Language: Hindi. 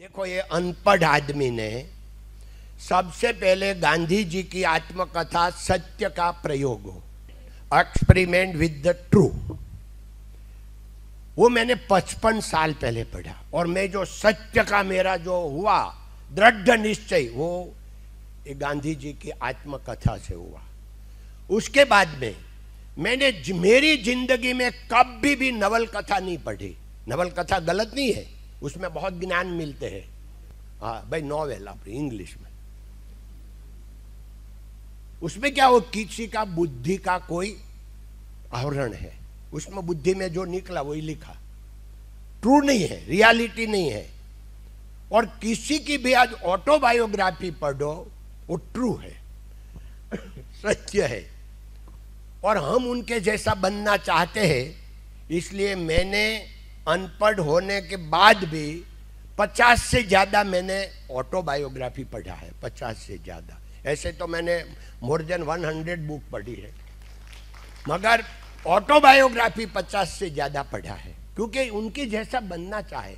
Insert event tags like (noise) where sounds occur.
देखो, ये अनपढ़ आदमी ने सबसे पहले गांधी जी की आत्मकथा सत्य का प्रयोग हो। एक्सपेरिमेंट विद द ट्रू वो मैंने पचपन साल पहले पढ़ा और मैं जो सत्य का मेरा जो हुआ, दृढ़ निश्चय, वो गांधी जी की आत्मकथा से हुआ। उसके बाद में मैंने मेरी ज़िंदगी में कभी भी नवल कथा नहीं पढ़ी। नवल कथा गलत नहीं है। उसमें बहुत ज्ञान मिलते हैं। हाँ भाई नॉवेल अपनी इंग्लिश में। उसमें क्या हो किसी का बुद्धि का कोई आवरण है? उसमें बुद्धि में जो निकला, वही लिखा। ट्रू नहीं है रियलिटी नहीं है। और किसी की भी आज ऑटोबायोग्राफी पढ़ो, वो ट्रू है। (coughs) सत्य है। और हम उनके जैसा बनना चाहते हैं, इसलिए मैंने अनपढ़ होने के बाद भी पचास से ज़्यादा मैंने ऑटोबायोग्राफी पढ़ा है, पचास से ज़्यादा। ऐसे तो मैंने more than one hundred book पढ़ी है। मगर ऑटोबायोग्राफी पचास से ज़्यादा पढ़ा है, क्योंकि उनके जैसा बनना चाहे